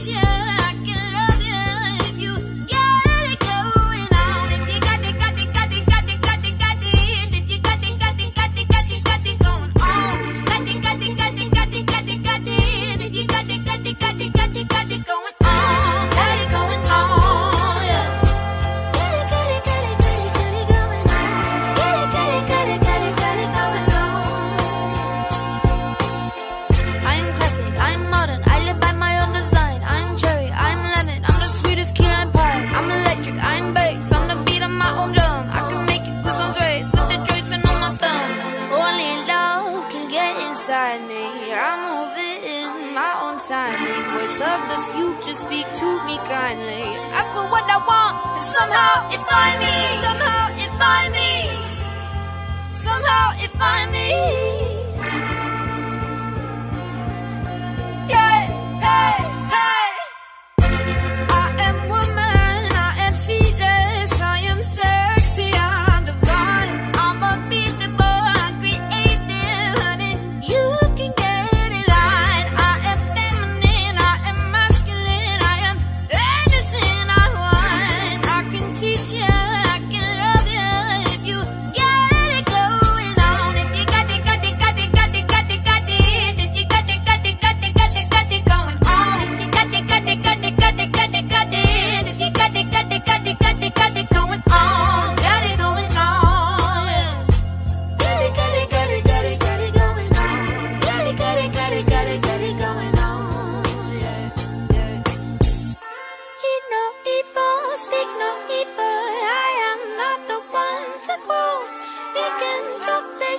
线 untimely. Voice of the future, speak to me kindly. Ask for what I want, and somehow it find me. Somehow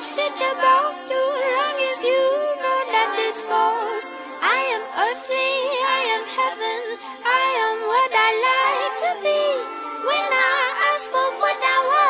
shit about you long as you know that it's false. I am earthly, I am heaven, I am what I like to be. When I ask for what I want.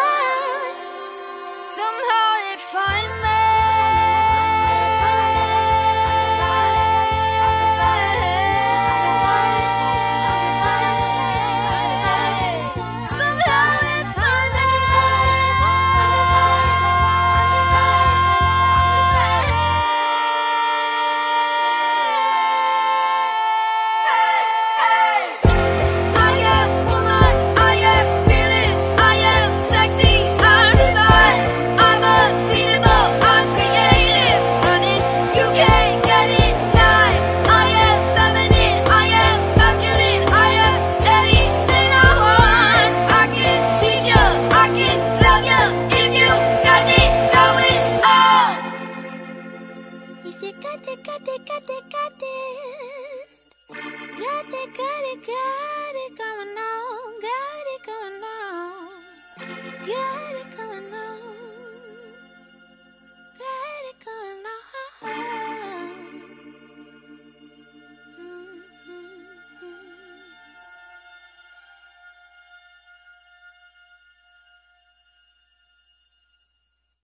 it, got it, got it, got it. Got it, got it, got it going on, got it going on. Got